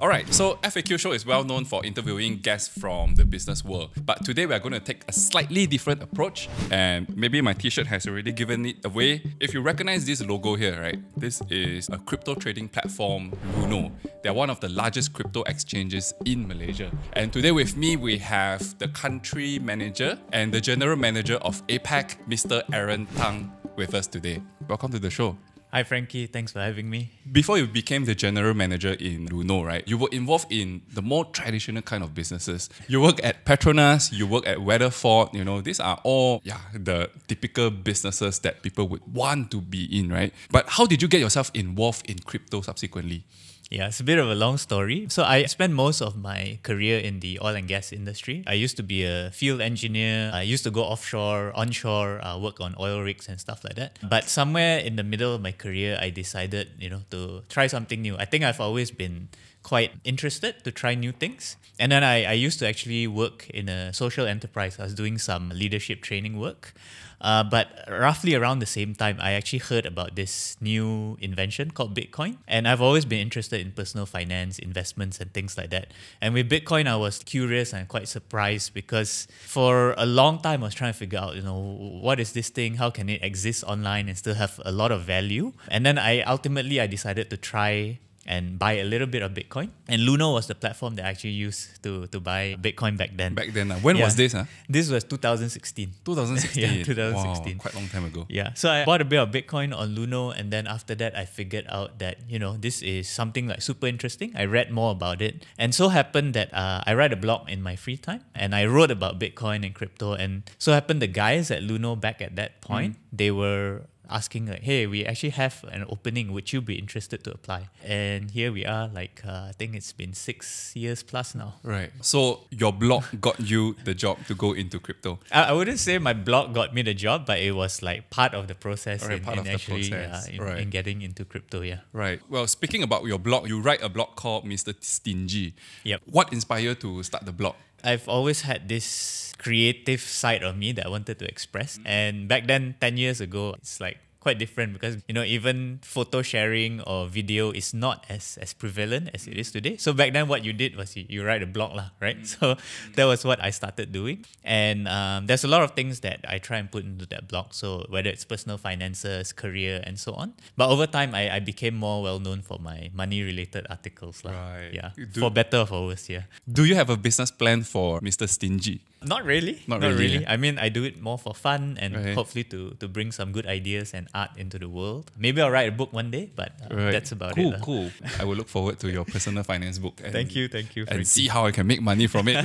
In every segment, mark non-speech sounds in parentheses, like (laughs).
All right, so FAQ Show is well known for interviewing guests from the business world, but today we are going to take a slightly different approach, and maybe my t-shirt has already given it away. If you recognize this logo here, right, this is a crypto trading platform, Luno. They're one of the largest crypto exchanges in Malaysia. And today with me, we have the country manager and the general manager of APAC, Mr. Aaron Tang, with us today. Welcome to the show. Hi, Frankie. Thanks for having me. Before you became the general manager in Luno, right, you were involved in the more traditional kind of businesses. You work at Petronas, you work at Weatherford, you know, these are all, yeah, the typical businesses that people would want to be in, right? But how did you get yourself involved in crypto subsequently? Yeah, it's a bit of a long story. So I spent most of my career in the oil and gas industry. I used to be a field engineer. I used to go offshore, onshore, uh, work on oil rigs and stuff like that. But somewhere in the middle of my career, I decided, you know, to try something new. I think I've always been quite interested to try new things. And then I, I used to actually work in a social enterprise. I was doing some leadership training work. Uh, but roughly around the same time, I actually heard about this new invention called Bitcoin. And I've always been interested in personal finance, investments, and things like that. And with Bitcoin, I was curious and quite surprised because for a long time, I was trying to figure out, you know, what is this thing? How can it exist online and still have a lot of value? And then I ultimately I decided to try and buy a little bit of Bitcoin. And Luno was the platform that I actually used to, to buy Bitcoin back then. Back then, uh, when Yeah. was this? Huh? This was 2016. (laughs) 2016. Yeah, 2016. Wow, quite a long time ago. Yeah. So I bought a bit of Bitcoin on Luno and then after that I figured out that, you know, this is something like super interesting. I read more about it. And so happened that uh, I write a blog in my free time and I wrote about Bitcoin and crypto and so happened the guys at Luno back at that point, they were asking like, hey, we actually have an opening. Would you be interested to apply? And here we are, like uh, I think it's been six years plus now. Right. So your blog got you the job to go into crypto. I, I wouldn't say my blog got me the job, but it was like part of the process Alright, in, part in of the process, uh, in, right. in getting into crypto. Yeah. Right. Well, speaking about your blog, you write a blog called Mr. Stingy. Yep. What inspired you to start the blog? I've always had this creative side of me that I wanted to express. Mm. And back then, 10 years ago, it's like quite different because you know even photo sharing or video is not as as prevalent as it is mm. today so back then what you did was you, you write a blog lah right mm. (laughs) so that was what i started doing and um, there's a lot of things that i try and put into that blog so whether it's personal finances career and so on but over time i, I became more well known for my money related articles lah. Right. yeah do- for better or for worse yeah Do you have a business plan for Mr. Stingy? Not really. Not really, yeah. I mean, I do it more for fun and Right. hopefully to to bring some good ideas and art into the world. Maybe I'll write a book one day, but uh, Right. that's about cool, it. Cool, Cool, I will look forward to your personal finance book. And, Thank you, thank you. And Frankie. see how I can make money from it. (laughs)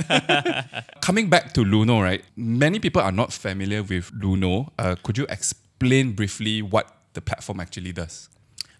(laughs) Coming back to Luno, right? Many people are not familiar with Luno. Uh, could you explain briefly what the platform actually does?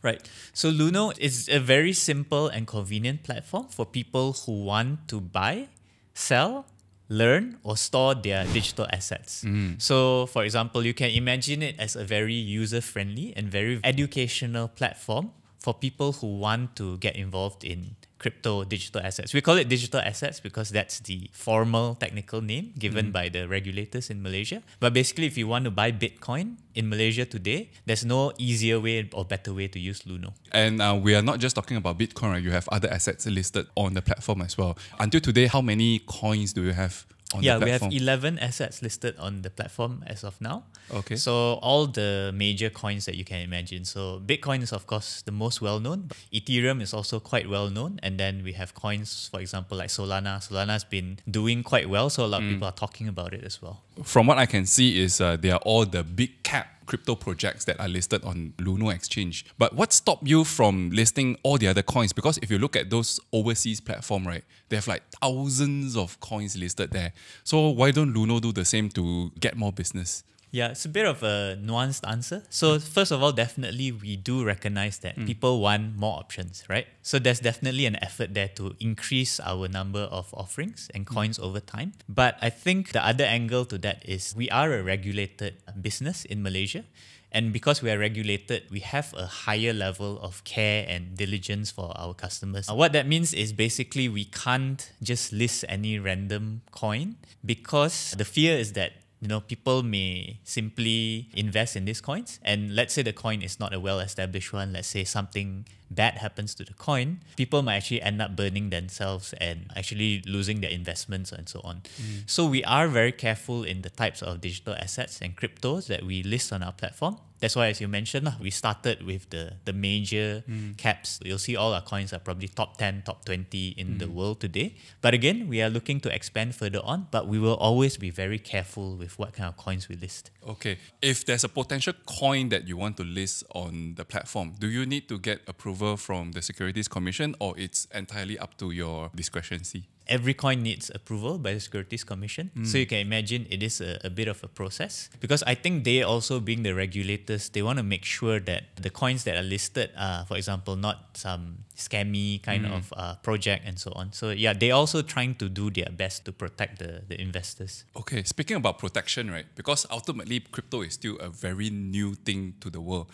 Right. So Luno is a very simple and convenient platform for people who want to buy, sell, learn, or store their digital assets. Mm. So, for example, you can imagine it as a very user friendly and very educational platform for people who want to get involved in crypto digital assets. We call it digital assets because that's the formal technical name given by the regulators in Malaysia. But basically, if you want to buy Bitcoin in Malaysia today, there's no easier way or better way to use Luno. And uh, we are not just talking about Bitcoin, right? You have other assets listed on the platform as well. Until today, how many coins do you have yeah, we have 11 assets listed on the platform as of now. Okay. So all the major coins that you can imagine. So Bitcoin is of course the most well known. but Ethereum is also quite well known, and then we have coins, for example, like Solana. Solana's been doing quite well, so a lot of people are talking about it as well. From what I can see, is uh, they are all the big cap crypto projects that are listed on Luno Exchange. But what stopped you from listing all the other coins? Because if you look at those overseas platform, right, they have like thousands of coins listed there. So why don't Luno do the same to get more business? Yeah, it's a bit of a nuanced answer. So, first of all, definitely we do recognize that mm. people want more options, right? So, there's definitely an effort there to increase our number of offerings and mm. coins over time. But I think the other angle to that is we are a regulated business in Malaysia. And because we are regulated, we have a higher level of care and diligence for our customers. What that means is basically we can't just list any random coin because the fear is that you know people may simply invest in these coins. And let's say the coin is not a well established one let's say something bad happens to the coin, people might actually end up burning themselves and actually losing their investments and so on. Mm. So we are very careful in the types of digital assets and cryptos that we list on our platform. That's why, as you mentioned, we started with the the major mm. caps. You'll see all our coins are probably top 10, top 20 in the mm. world today. But again, we are looking to expand further on, but we will always be very careful with what kind of coins we list. Okay. If there's a potential coin that you want to list on the platform, do you need to get approval from the Securities Commission or it's entirely up to your discretion? See? every coin needs approval by the Securities Commission. So you can imagine it is a, a bit of a process because I think they also being the regulators, they want to make sure that the coins that are listed are, for example, not some scammy kind of uh, project and so on. So yeah, they also trying to do their best to protect the, the investors. Okay, speaking about protection, right? Because ultimately, crypto is still a very new thing to the world,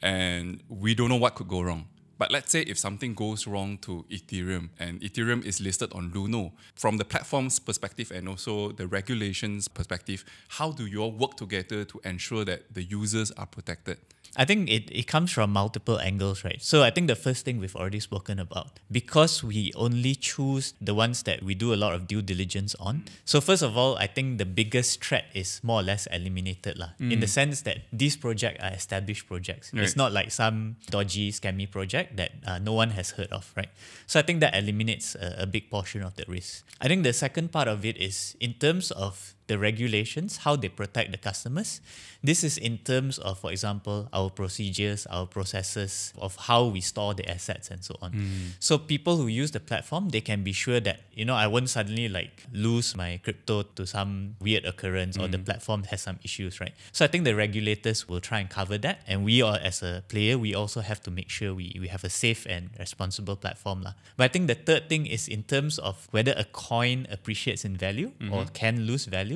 and we don't know what could go wrong. But let's say if something goes wrong to Ethereum and Ethereum is listed on Luno, from the platform's perspective and also the regulations perspective, how do you all work together to ensure that the users are protected? I think it, it comes from multiple angles, right? So I think the first thing we've already spoken about, because we only choose the ones that we do a lot of due diligence on. So first of all, I think the biggest threat is more or less eliminated lah, in the sense that these projects are established projects. Right. It's not like some dodgy, scammy project that uh, no one has heard of, right? So I think that eliminates a, a big portion of the risk. I think the second part of it is in terms of the regulations, how they protect the customers. This is in terms of, for example, our procedures, our processes of how we store the assets and so on. Hmm. So people who use the platform, they can be sure that, you know, I won't suddenly like lose my crypto to some weird occurrence or the hmm. platform has some issues, right? So I think the regulators will try and cover that. And we are as a player, we also have to make sure we, we have a safe and responsible platform. lah. But I think the third thing is in terms of whether a coin appreciates in value mm-hmm. or can lose value.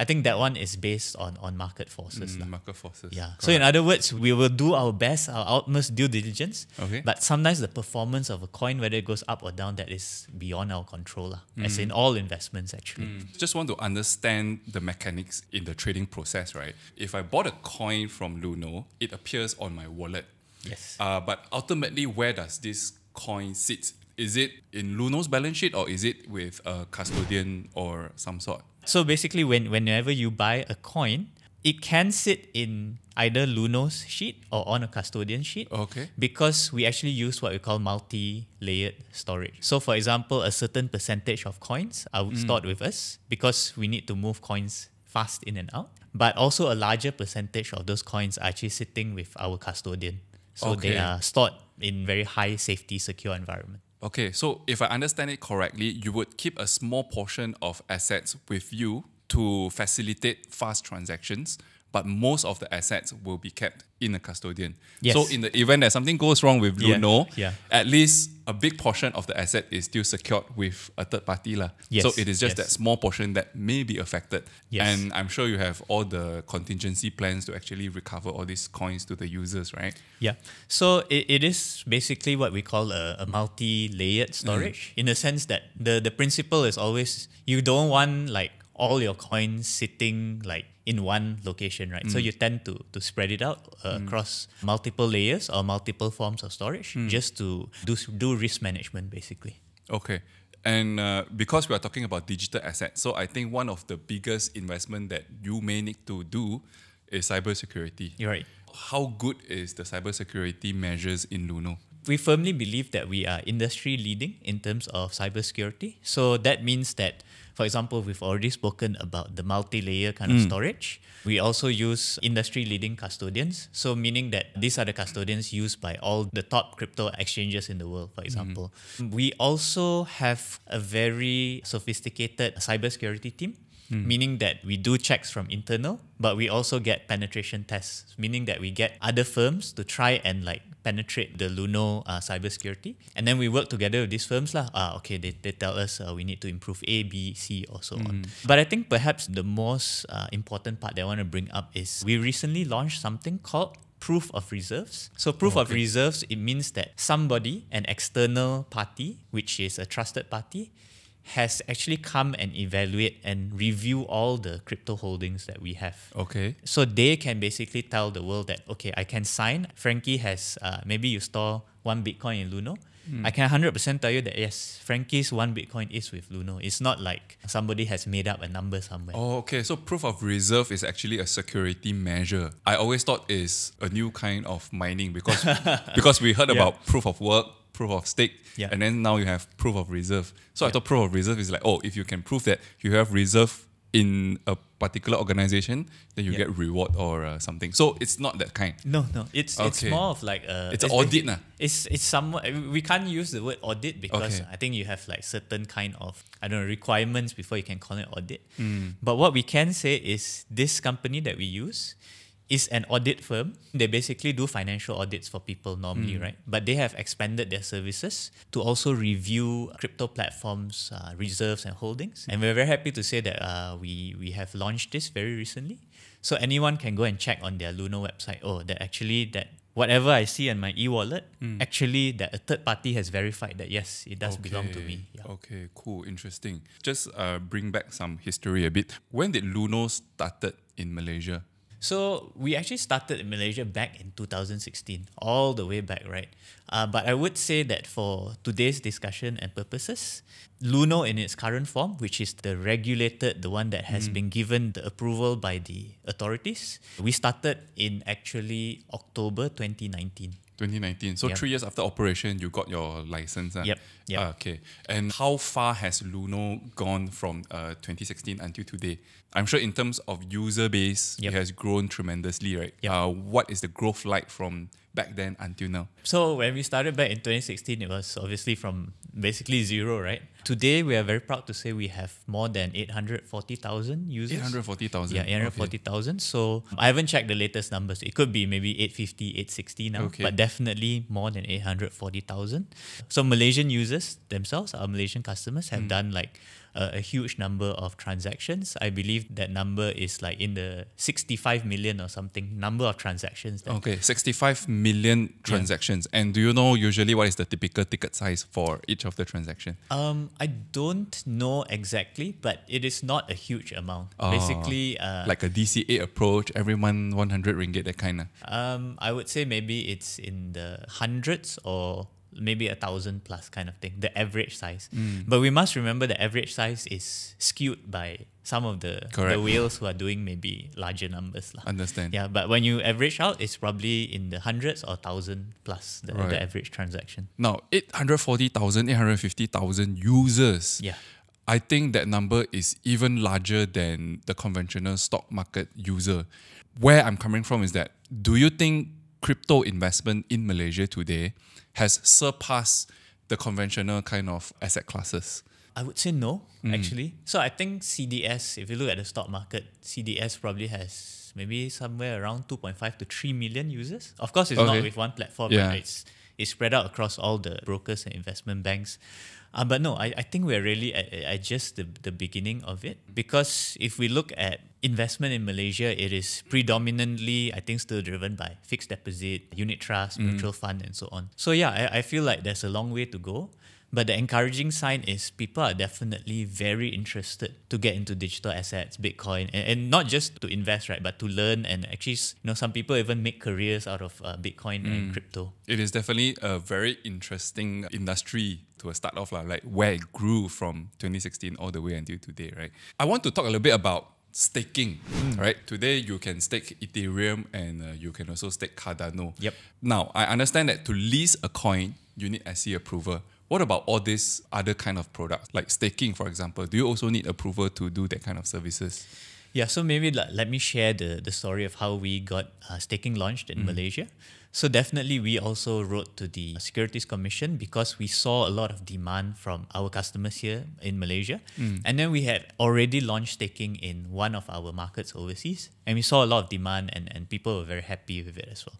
I think that one is based on, on market forces. Mm, market forces. Yeah. So in other words, we will do our best, our utmost due diligence. Okay. But sometimes the performance of a coin, whether it goes up or down, that is beyond our control. lah. As in all investments, actually. Just want to understand the mechanics in the trading process, right? If I bought a coin from Luno, it appears on my wallet. Yes. Uh, but ultimately, where does this coin sit? Is it in Luno's balance sheet or is it with a custodian or some sort? So basically, when whenever you buy a coin, it can sit in either Luno's sheet or on a custodian sheet. Okay. Because we actually use what we call multi-layered storage. So for example, a certain percentage of coins are mm. stored with us because we need to move coins fast in and out. But also a larger percentage of those coins are actually sitting with our custodian. So Okay. they are stored in very high safety, secure environment. Okay, so if I understand it correctly, you would keep a small portion of assets with you to facilitate fast transactions, but most of the assets will be kept in a custodian. Yes. So in the event that something goes wrong with Yeah, Luno, yeah. at least a big portion of the asset is still secured with a third party. Yes, So it is just yes. that small portion that may be affected. Yes. And I'm sure you have all the contingency plans to actually recover all these coins to the users, right? Yeah. So it, it is basically what we call a, a multi-layered storage mm. in the sense that the, the principle is always you don't want like all your coins sitting like in one location, right? So you tend to to spread it out uh, across multiple layers or multiple forms of storage just to do do risk management basically. Okay. And uh, because we are talking about digital assets, so I think one of the biggest investment that you may need to do is cybersecurity. You're right. How good is the cybersecurity measures in Luno? we firmly believe that we are industry leading in terms of cybersecurity. So that means that, for example, we've already spoken about the multi-layer kind of mm. storage. We also use industry leading custodians. So meaning that these are the custodians used by all the top crypto exchanges in the world, for mm-hmm. example. We also have a very sophisticated cybersecurity team meaning that we do checks from internal, but we also get penetration tests, meaning that we get other firms to try and like penetrate the Luno uh, cybersecurity, and then we work together with these firms lah. Ah, okay, they, they tell us uh, we need to improve A, B, C, or so on. But I think perhaps the most uh, important part that I want to bring up is we recently launched something called proof of reserves. So proof of reserves it means that somebody, an external party, which is a trusted party, has actually come and evaluate and review all the crypto holdings that we have. Okay. So they can basically tell the world that okay, I can sign. Frankie has uh, maybe you store one Bitcoin in Luno. I can 100% tell you that yes, Frankie's one Bitcoin is with Luno. It's not like somebody has made up a number somewhere. Oh, okay. So proof of reserve is actually a security measure. I always thought is a new kind of mining because (laughs) because we heard Yeah. about proof of work, proof of stake, Yeah. and then now you have proof of reserve. So I thought proof of reserve is like, oh, if you can prove that you have reserve in a particular organization, then you Yeah. get reward or uh, something. So it's not that kind. No, no, it's it's more of like a. It's an audit, nah. It's it's somewhat we can't use the word audit because Okay. I think you have like certain kind of I don't know requirements before you can call it audit. Hmm. But what we can say is this company that we use is an audit firm. They basically do financial audits for people normally, Hmm. right? But they have expanded their services to also review crypto platforms' uh, reserves and holdings. And we're very happy to say that uh, we we have launched this very recently. So anyone can go and check on their Luno website. Oh, that actually that whatever I see in my e-wallet, Hmm. actually that a third party has verified that yes, it does belong to me. Yeah. Okay, cool, interesting. Just uh, bring back some history a bit. When did Luno started in Malaysia? So we actually started in Malaysia back in 2016, all the way back, right? Uh, but I would say that for today's discussion and purposes, Luno in its current form, which is the regulated, the one that has been given the approval by the authorities, we started in actually October 2019. 2019. So Yep. three years after operation, you got your license. ah? Yep, yep. Ah, okay. And how far has Luno gone from uh, 2016 until today? I'm sure in terms of user base, Yep. it has grown tremendously, right? Yep. Uh, what is the growth like from back then until now? So when we started back in 2016, it was obviously from basically zero, right? Today, we are very proud to say we have more than 840,000 users. 840,000. Yeah, 840,000. So I haven't checked the latest numbers. It could be maybe 850, 860 now, Okay. but definitely more than 840,000. So Malaysian users themselves, our Malaysian customers, have hmm. done like a, a huge number of transactions. I believe that number is like in the 65 million or something number of transactions. That Okay, 65 million transactions. And do you know usually what is the typical ticket size for each of the transaction? Um, I don't know exactly, but it is not a huge amount. Oh, Basically, uh, like a DCA approach, every month 100 ringgit, that kind of. um, I would say maybe it's in the hundreds or maybe a thousand plus kind of thing, the average size. Mm. But we must remember the average size is skewed by some of the, Correct. the whales who are doing maybe larger numbers. lah. Understand. Yeah, but when you average out, it's probably in the hundreds or thousand plus the, Right. the average transaction. Now, 840,000, 850,000 users. Yeah. I think that number is even larger than the conventional stock market user. Where I'm coming from is that do you think crypto investment in Malaysia today has surpassed the conventional kind of asset classes? I would say no, Mm. actually. So I think CDS, if you look at the stock market, CDS probably has maybe somewhere around 2.5 to 3 million users. Of course, it's Okay. not with one platform, Yeah. but it's, it's spread out across all the brokers and investment banks. Uh, but no, I, I think we're really at, at just the, the beginning of it. Because if we look at investment in Malaysia, it is predominantly, I think, still driven by fixed deposit, unit trust, Mm. mutual fund, and so on. So yeah, I, I feel like there's a long way to go. But the encouraging sign is people are definitely very interested to get into digital assets, Bitcoin, and, and not just to invest, right, but to learn and actually, you know, some people even make careers out of uh, Bitcoin Mm. and crypto. It is definitely a very interesting industry to start off, like where it grew from 2016 all the way until today, right? I want to talk a little bit about staking, right? Today you can stake Ethereum and uh, you can also stake Cardano. Yep. Now, I understand that to lease a coin, you need SC approval. What about all these other kind of products, like staking, for example? Do you also need approval to do that kind of services? Yeah, so maybe let, let me share the, the story of how we got uh, staking launched in Malaysia. So definitely we also wrote to the Securities Commission because we saw a lot of demand from our customers here in Malaysia. And then we had already launched staking in one of our markets overseas. And we saw a lot of demand and, and people were very happy with it as well.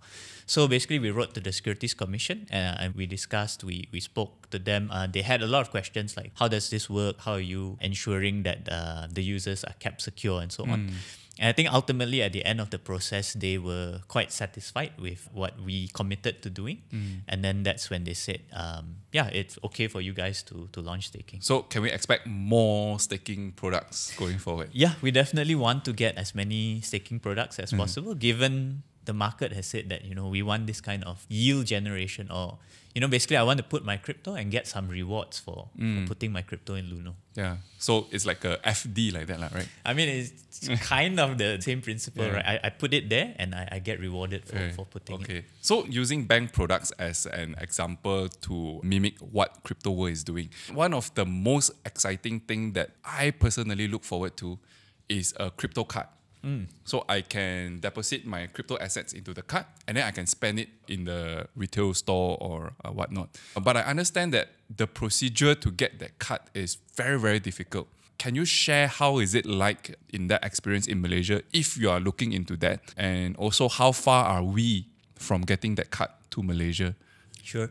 So basically, we wrote to the Securities Commission uh, and we discussed, we, we spoke to them. Uh, they had a lot of questions like, how does this work? How are you ensuring that uh, the users are kept secure and so on? And I think ultimately at the end of the process, they were quite satisfied with what we committed to doing. And then that's when they said, um, yeah, it's okay for you guys to, to launch staking. So, can we expect more staking products going forward? Yeah, we definitely want to get as many staking products as possible, given the market has said that you know we want this kind of yield generation or you know, basically I want to put my crypto and get some rewards for, Mm. for putting my crypto in Luno. Yeah. So it's like a FD like that, right? I mean, it's (laughs) kind of the same principle, Yeah. right? I, I put it there and I, I get rewarded for, Okay. for putting it. okay. So using bank products as an example to mimic what crypto world is doing. One of the most exciting thing that I personally look forward to is a crypto card. So I can deposit my crypto assets into the card and then I can spend it in the retail store or uh, whatnot. But I understand that the procedure to get that card is very, very difficult. Can you share how is it like in that experience in Malaysia if you are looking into that? And also how far are we from getting that card to Malaysia? Sure.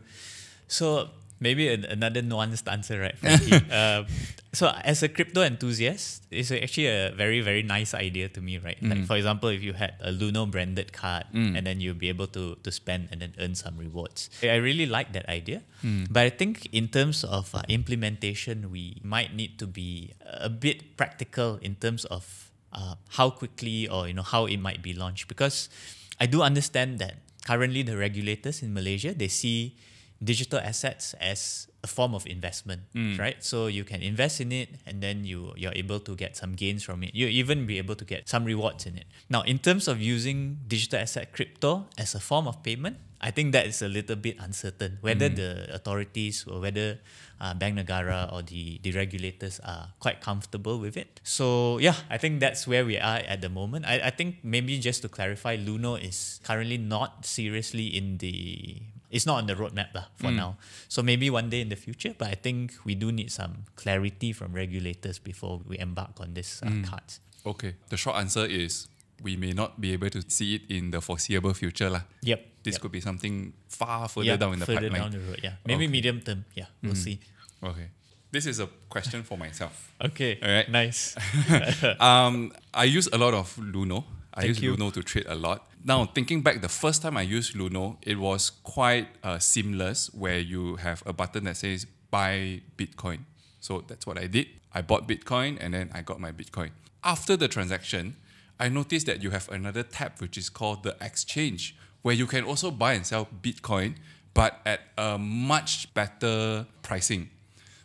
So maybe an, another nuanced answer, right, (laughs) um, so as a crypto enthusiast, it's actually a very very nice idea to me, right? Like for example, if you had a Luno branded card and then you'll be able to to spend and then earn some rewards. I really like that idea, but I think in terms of uh, implementation, we might need to be a bit practical in terms of uh, how quickly or you know how it might be launched. Because I do understand that currently the regulators in Malaysia they see digital assets as a form of investment, right? So you can invest in it and then you you're able to get some gains from it. You even be able to get some rewards in it. Now, in terms of using digital asset crypto as a form of payment, I think that is a little bit uncertain whether the authorities or whether uh, Bank Negara or the, the regulators are quite comfortable with it. So yeah, I think that's where we are at the moment. I, I think maybe just to clarify, Luno is currently not seriously in the it's not on the roadmap lah for now. So maybe one day in the future, but I think we do need some clarity from regulators before we embark on this uh, cards. Okay. The short answer is we may not be able to see it in the foreseeable future. lah. Yep. This yep. could be something far further yeah, down in the further pipeline. down the road. Yeah, maybe Okay. medium term. Yeah, we'll see. Okay. This is a question for myself. Okay, All right. nice. (laughs) um, I use a lot of Luno. I Thank use you. Luno to trade a lot. Now, thinking back, the first time I used Luno, it was quite uh, seamless where you have a button that says buy Bitcoin. So that's what I did. I bought Bitcoin and then I got my Bitcoin. After the transaction, I noticed that you have another tab which is called the exchange, where you can also buy and sell Bitcoin, but at a much better pricing.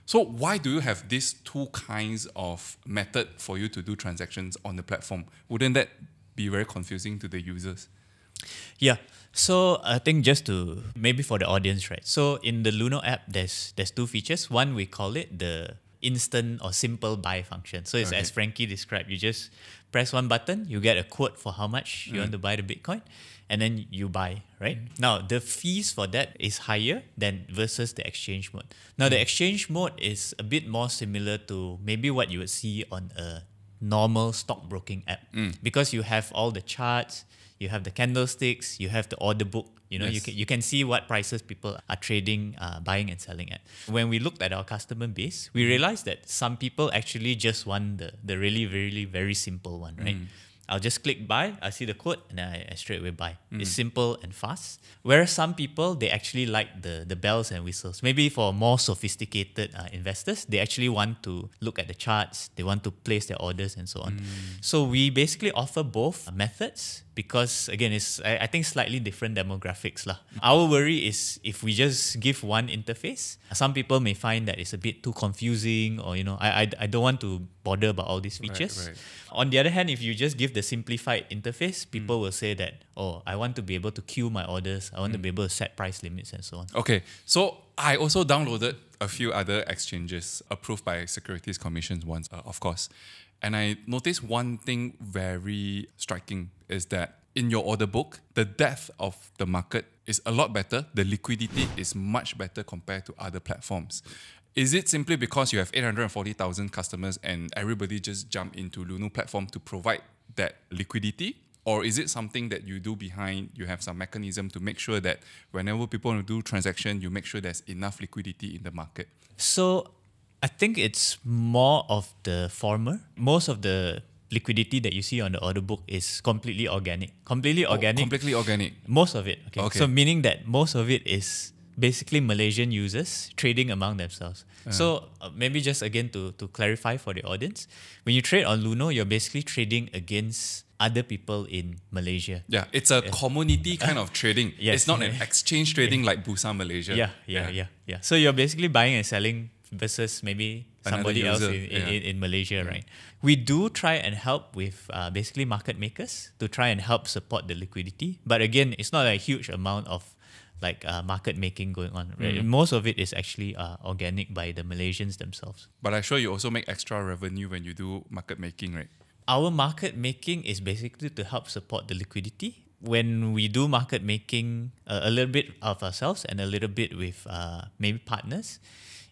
So why do you have these two kinds of method for you to do transactions on the platform? Wouldn't that be very confusing to the users? Yeah. So I think just to maybe for the audience, right? So in the Luno app, there's there's two features. One we call it the instant or simple buy function. So it's Okay. as Frankie described. You just press one button, you get a quote for how much you want mm. to buy the Bitcoin, and then you buy. Right mm. now, the fees for that is higher than versus the exchange mode. Now the mm. exchange mode is a bit more similar to maybe what you would see on a normal stockbroking app mm. because you have all the charts you have the candlesticks, you have the order book. You know, you can you can see what prices people are trading, uh, buying and selling at. When we looked at our customer base, we mm. realized that some people actually just want the the really really very simple one, right? Mm. I'll just click buy, I see the quote, and I, I straight away buy. It's simple and fast. Whereas some people they actually like the the bells and whistles. Maybe for more sophisticated uh, investors, they actually want to look at the charts, they want to place their orders and so on. So we basically offer both methods because again it's I, I think slightly different demographics lah. Our worry is if we just give one interface, some people may find that it's a bit too confusing or you know I I, I don't want to bother about all these features. right. On the other hand, if you just give the simplified interface, people will say that oh I want to be able to queue my orders, I want to hmm. be able to set price limits and so on. Okay, so I also downloaded a few other exchanges approved by Securities Commissions once, uh, of course. And I noticed one thing very striking is that in your order book, the depth of the market is a lot better. The liquidity is much better compared to other platforms. Is it simply because you have 840,000 customers and everybody just jump into Luno platform to provide that liquidity? Or is it something that you do behind, you have some mechanism to make sure that whenever people want to do transaction, you make sure there's enough liquidity in the market? So I think it's more of the former. Most of the liquidity that you see on the order book is completely organic. Completely organic. Completely organic. most of it. Okay. Okay. So meaning that most of it is basically Malaysian users trading among themselves. So uh, maybe just again to to clarify for the audience, when you trade on Luno, you're basically trading against other people in Malaysia. Yeah, it's a community kind of trading. (laughs) Yes. It's not an exchange trading like Bursa Malaysia. Yeah, yeah, yeah, yeah. So you're basically buying and selling versus maybe somebody else user, in, in, yeah. in, in Malaysia, right? We do try and help with uh, basically market makers to try and help support the liquidity. But again, it's not a huge amount of like uh, market making going on. Right? Mm. Most of it is actually uh, organic by the Malaysians themselves. But I'm sure you also make extra revenue when you do market making, right? Our market making is basically to help support the liquidity. When we do market making, uh, a little bit of ourselves and a little bit with uh, maybe partners,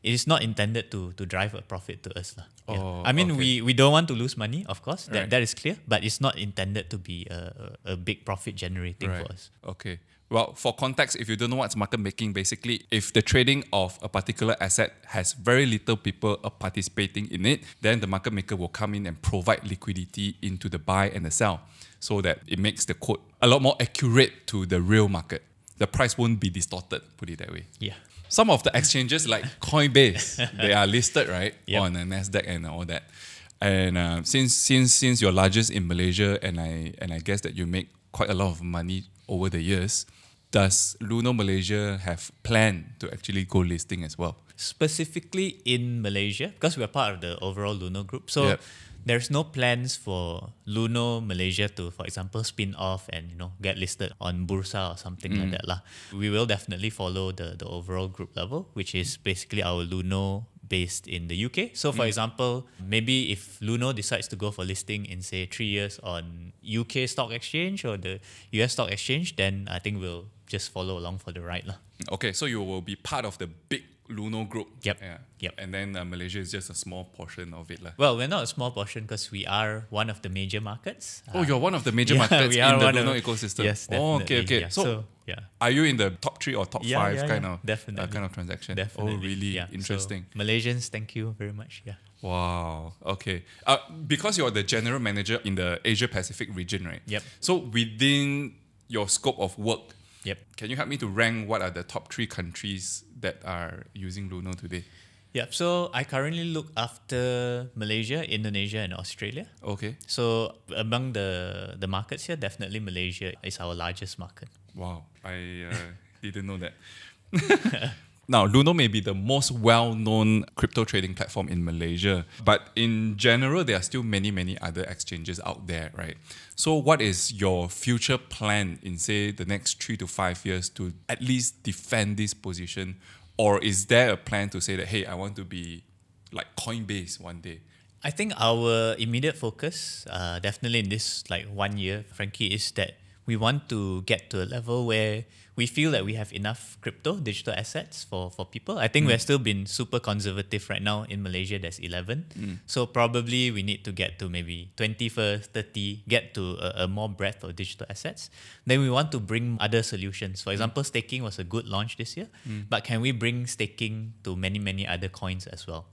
it is not intended to to drive a profit to us. lah. Yeah. Oh, I mean, okay. we, we don't want to lose money, of course. That, Right. that is clear. But it's not intended to be a, a big profit generating for us. Okay. Well, for context, if you don't know what's market making, basically, if the trading of a particular asset has very little people uh, participating in it, then the market maker will come in and provide liquidity into the buy and the sell so that it makes the quote a lot more accurate to the real market. The price won't be distorted, put it that way. Yeah. Some of the exchanges like (laughs) Coinbase, they are listed right Yep. on the Nasdaq and all that. And uh, since since since you're largest in Malaysia, and I and I guess that you make quite a lot of money over the years, does Luno Malaysia have plan to actually go listing as well? specifically in Malaysia because we're part of the overall Luno group. So Yep. There's no plans for Luno Malaysia to, for example, spin off and you know get listed on Bursa or something like mm. that lah. We will definitely follow the the overall group level, which is basically our Luno based in the UK. So for mm. example, maybe if Luno decides to go for listing in say three years on UK stock exchange or the US stock exchange, then I think we'll just follow along for the ride lah. Okay, so you will be part of the big Luno group. Yep. Yeah. Yep. And then uh, Malaysia is just a small portion of it. lah. Well, we're not a small portion because we are one of the major markets. Oh, you're one of the major (laughs) yeah, markets we in the Luno of- ecosystem. Yes, Oh, okay, okay. yeah. So, So, yeah. are you in the top three or top Yeah, five kind of uh, kind of transaction? Definitely. Oh, really? Yeah. So, Interesting. Malaysians, thank you very much. Yeah. Wow. Okay. Uh, because you're the general manager in the Asia Pacific region, right? Yep. So within your scope of work, Yep. can you help me to rank what are the top three countries that are using Luno today? Yep. So I currently look after Malaysia, Indonesia, and Australia. Okay. So among the the markets here, definitely Malaysia is our largest market. Wow. I uh, (laughs) didn't know that. (laughs) Now, Luno may be the most well known crypto trading platform in Malaysia, but in general, there are still many, many other exchanges out there, right? So, what is your future plan in, say, the next three to five years to at least defend this position? Or is there a plan to say that, hey, I want to be like Coinbase one day? I think our immediate focus, uh, definitely in this like one year, Frankie, is that we want to get to a level where we feel that we have enough crypto digital assets for, for people. I think mm. we're still been super conservative right now in Malaysia. There's 11. Mm. So probably we need to get to maybe 20 first, 30, get to a, a more breadth of digital assets. Then we want to bring other solutions. For example, staking was a good launch this year, mm. but can we bring staking to many, many other coins as well?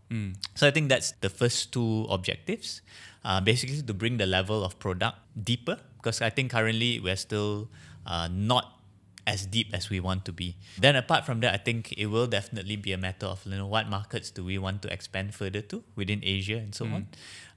So I think that's the first two objectives. Uh, basically, to bring the level of product deeper, because I think currently we're still uh, not as deep as we want to be. Then apart from that, I think it will definitely be a matter of you know what markets do we want to expand further to within Asia and so on.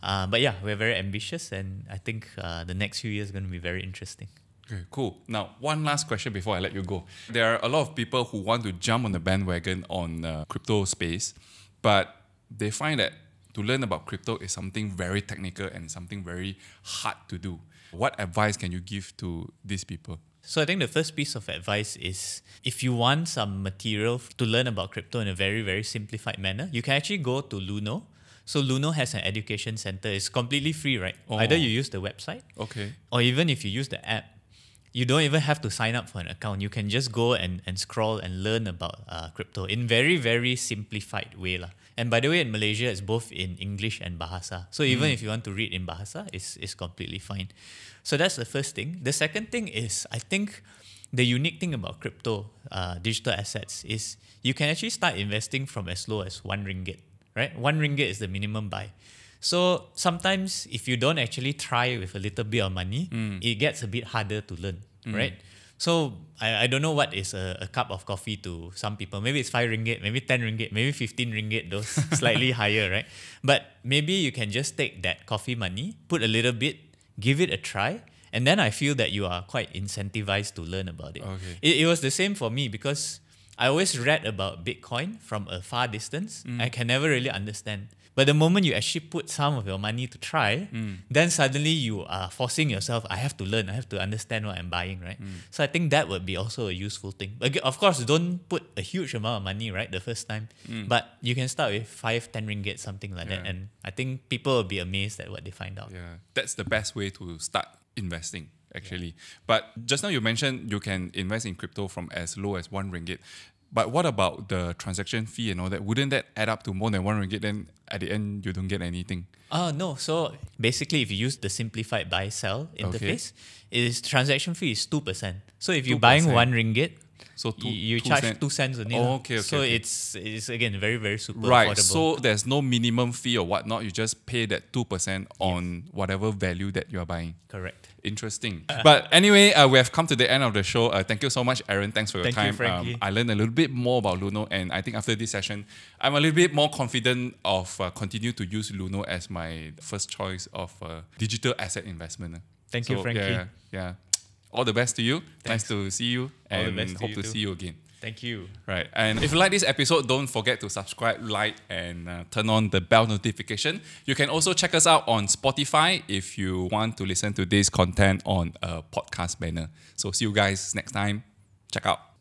Uh, but yeah, we're very ambitious, and I think uh, the next few years are going to be very interesting. Okay, cool. Now, one last question before I let you go. There are a lot of people who want to jump on the bandwagon on uh, crypto space, but they find that to learn about crypto is something very technical and something very hard to do. What advice can you give to these people? So I think the first piece of advice is if you want some material to learn about crypto in a very very simplified manner, you can actually go to Luno. So Luno has an education center. It's completely free, right? Either Oh. you use the website Okay. or even if you use the app, you don't even have to sign up for an account. You can just go and, and scroll and learn about uh, crypto in very very simplified way lah. And by the way, in Malaysia, it's both in English and Bahasa. So even hmm. if you want to read in Bahasa, it's, it's completely fine. So that's the first thing. The second thing is, I think the unique thing about crypto uh, digital assets is you can actually start investing from as low as one ringgit, right? One ringgit is the minimum buy. So sometimes if you don't actually try with a little bit of money, hmm. it gets a bit harder to learn, hmm. right? So I, I don't know what is a, a cup of coffee to some people. Maybe it's five ringgit, maybe ten ringgit, maybe fifteen ringgit, those (laughs) slightly higher, right? But maybe you can just take that coffee money, put a little bit give it a try. And then I feel that you are quite incentivized to learn about it. Okay. It, it was the same for me because I always read about Bitcoin from a far distance. Mm. I can never really understand. But the moment you actually put some of your money to try, mm. then suddenly you are forcing yourself, I have to learn, I have to understand what I'm buying, right? Mm. So I think that would be also a useful thing. Of course, don't put a huge amount of money, right, the first time. Mm. But you can start with 5, 10 ringgit, something like that. And I think people will be amazed at what they find out. Yeah, that's the best way to start investing actually. But just now you mentioned you can invest in crypto from as low as one ringgit. But what about the transaction fee and all that? Wouldn't that add up to more than one ringgit? Then at the end you don't get anything. Oh no! So basically, if you use the simplified buy sell interface, is transaction fee is two percent. So if you're buying 2%. one ringgit, So two, you, you two charge cent- two cents only. Oh, okay, okay, So okay. it's it's again very very super Right. affordable. So there's no minimum fee or whatnot. You just pay that two percent on whatever value that you are buying. correct. Interesting. (laughs) But anyway, uh, we have come to the end of the show. Uh, thank you so much, Aaron. Thanks for your Thank you, time. Um, Frankie. I learned a little bit more about Luno, and I think after this session, I'm a little bit more confident of uh, continue to use Luno as my first choice of uh, digital asset investment. uh. Thank you, Frankie. Yeah, yeah. All the best to you. Nice to see you, and to hope you to see you again. Thank you. Right. And if you like this episode, don't forget to subscribe, like, and uh, turn on the bell notification. You can also check us out on Spotify if you want to listen to this content on a podcast banner. So see you guys next time. Check out.